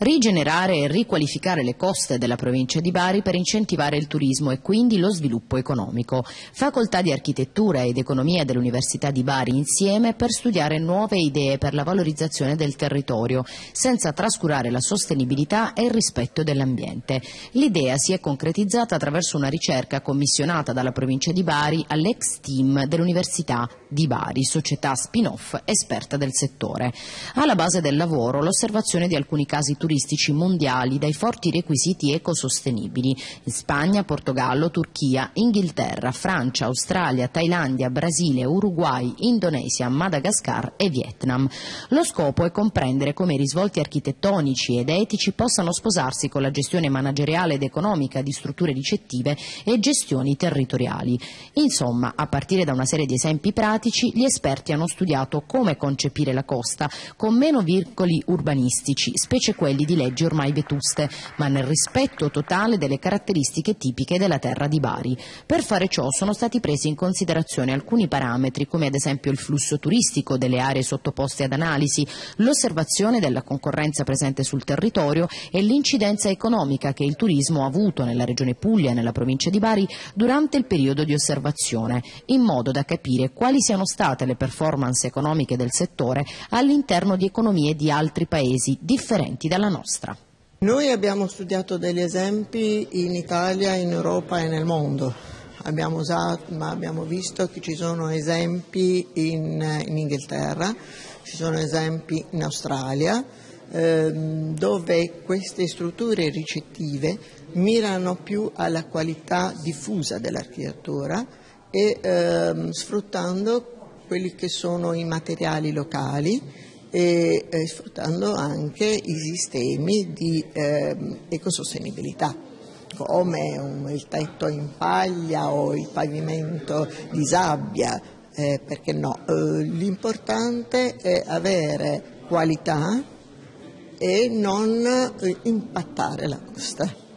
rigenerare e riqualificare le coste della provincia di Bari per incentivare il turismo e quindi lo sviluppo economico. Facoltà di architettura ed economia dell'Università di Bari insieme per studiare nuove idee per la valorizzazione del territorio, senza trascurare la sostenibilità e il rispetto dell'ambiente. L'idea si è concretizzata attraverso una ricerca commissionata dalla provincia di Bari all'ex team dell'Università di Bari, società spin-off esperta del settore. Alla base del lavoro l'osservazione di alcuni casi turistici mondiali dai forti requisiti ecosostenibili in Spagna, Portogallo, Turchia, Inghilterra, Francia, Australia, Thailandia, Brasile, Uruguay, Indonesia, Madagascar e Vietnam. Lo scopo è comprendere come i risvolti architettonici ed etici possano sposarsi con la gestione manageriale ed economica di strutture ricettive e gestioni territoriali. Insomma, a partire da una serie di esempi pratici, gli esperti hanno studiato come concepire la costa con meno vincoli urbanistici, specie quelli di leggi ormai vetuste, ma nel rispetto totale delle caratteristiche tipiche della terra di Bari. Per fare ciò sono stati presi in considerazione alcuni parametri, come ad esempio il flusso turistico delle aree sottoposte ad analisi, l'osservazione della concorrenza presente sul territorio e l'incidenza economica che il turismo ha avuto nella regione Puglia e nella provincia di Bari durante il periodo di osservazione, in modo da capire quali siano state le performance economiche del settore all'interno di economie di altri paesi differenti dalla nostra. Noi abbiamo studiato degli esempi in Italia, in Europa e nel mondo. Abbiamo, usato, abbiamo visto che ci sono esempi in, in Inghilterra, ci sono esempi in Australia, ehm, dove queste strutture ricettive mirano più alla qualità diffusa dell'architettura e ehm, sfruttando quelli che sono i materiali locali e eh, sfruttando anche i sistemi di eh, ecosostenibilità come un, il tetto in paglia o il pavimento di sabbia, eh, perché no? Eh, l'importante è avere qualità e non eh, impattare la costa.